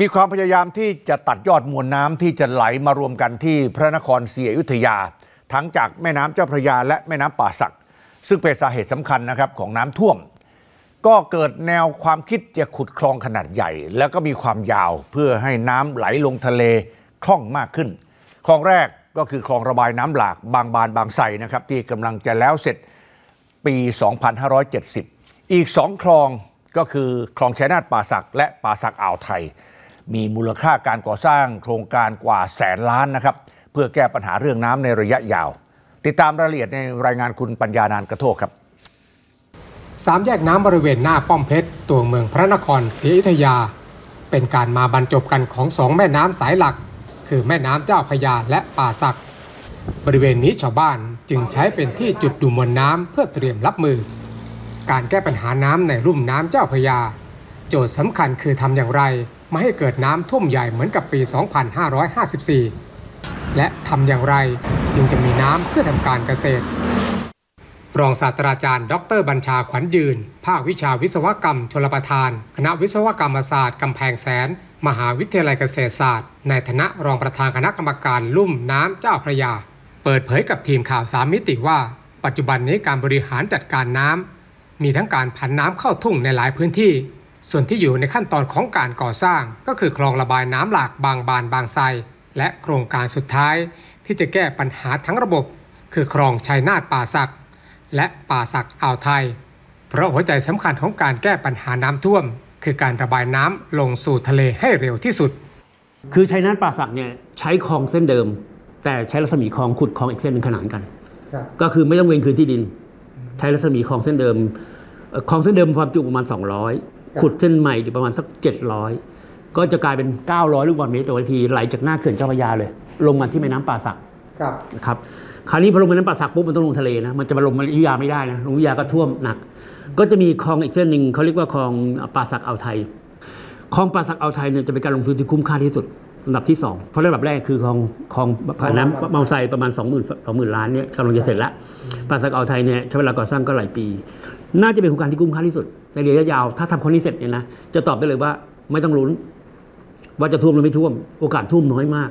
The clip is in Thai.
มีความพยายามที่จะตัดยอดมวลน้ำที่จะไหลมารวมกันที่พระนครศรีอยุธยา ทั้งจากแม่น้ำเจ้าพระยาและแม่น้ำป่าสัก ซึ่งเป็นสาเหตุสำคัญนะครับของน้ำท่วม ก็เกิดแนวความคิดจะขุดคลองขนาดใหญ่ แล้วก็มีความยาวเพื่อให้น้ำไหลลงทะเลคล่องมากขึ้น คลองแรกก็คือคลองระบายน้ำหลากบางบานบางไทรนะครับที่กำลังจะแล้วเสร็จปี 2570 อีกสองคลองก็คือคลองชัยนาทป่าสักและป่าสักอ่าวไทย มีมูลค่าการก่อสร้างโครงการกว่าแสนล้านนะครับ เพื่อแก้ปัญหาเรื่องน้ำในระยะยาว ติดตามรายละเอียดในรายงานคุณปัญญานานกระโทกครับสามแยกน้ำบริเวณหน้าป้อมเพชร ตัวเมืองพระนครศรีอยุธยา เป็นการมาบรรจบกันของสองแม่น้ำสายหลัก คือแม่น้ำเจ้าพยาและป่าสัก บริเวณนี้ชาวบ้านจึงใช้เป็นที่จุดดูมวลน้ำเพื่อเตรียมรับมือ การแก้ปัญหาน้ำในรุ่มน้ำเจ้าพยา โจทย์สำคัญคือทำอย่างไร ไม่ให้เกิดน้ำท่วมใหญ่เหมือนกับปี 2554 และทำอย่างไรจึงจะมีน้ำเพื่อทำการเกษตร รองศาสตราจารย์ ดรบัญชาขวัญยืน ภาควิชาวิศวกรรม ชลประทาน คณะวิศวกรรมศาสตร์กำแพงแสน มหาวิทยาลัยเกษตรศาสตร์ ในฐานะรองประธานคณะกรรมการลุ่มน้ำเจ้าพระยา เปิดเผยกับทีมข่าวสามมิติว่า ปัจจุบันนี้การบริหารจัดการน้ำมีทั้งการผันน้ำเข้าทุ่งในหลายพื้นที่ ส่วนที่อยู่ในขั้นตอนของการก่อสร้าง ก็คือคลองระบายน้ำหลากบางบานบางไทรและโครงการสุดท้าย ที่จะแก้ปัญหาทั้งระบบ คือคลองชัยนาทป่าสัก และป่าสักอ่าวไทย เพราะหัวใจสำคัญของการแก้ปัญหาน้ำท่วม คือการระบายน้ำลงสู่ทะเลให้เร็วที่สุด คือชัยนาทป่าสักเนี่ยใช้คลองเส้นเดิม แต่ใช้รัศมีคลองขุดคลองอีกเส้นหนึ่งขนานกัน ก็คือไม่ต้องเวนคืนที่ดิน ใช้รัศมีคลองเส้นเดิมเอ่อคลองเส้นเดิมความจุประมาณ 200 ขุดเส้นใหม่ประมาณสัก 700 ก็จะกลายเป็น 900 ลูกบาศก์เมตรต่อนาทีไหลจากหน้าเขื่อนเจ้าพระยาเลย ลงมาที่แม่น้ำป่าสักครับนะครับคราวนี้พอลงแม่น้ำป่าสักปุ๊บมันต้องลงทะเลนะมันจะมาลงมาอยุธยาไม่ได้นะลงอยุธยาก็ท่วมหนัก ก็จะมีคลองอีกเส้นหนึ่งเขาเรียกว่าคลองป่าสักอ่าวไทยคลองป่าสักอ่าวไทยเนี่ยจะเป็นการลงทุนที่คุ้มค่าที่สุดลำดับที่สองเพราะระดับแรกคือคลองคลองผ่านน้ำเมาไซประมาณ 2 0 0 0 0 2 0,000ล้านเนี่ยกำลังจะเสร็จแล้วป่าสักอ่าวไทยเนี่ยใช้เวลาก่อสร้างก็หลายปี น่าจะเป็นโครงการที่คุ้มค่าที่สุด ในระยะยาว ถ้าทำคอนี้เสร็จเนี่ยนะจะตอบได้เลยว่าไม่ต้องลุ้น ว่าจะท่วมหรือไม่ท่วม โอกาสท่วมน้อยมาก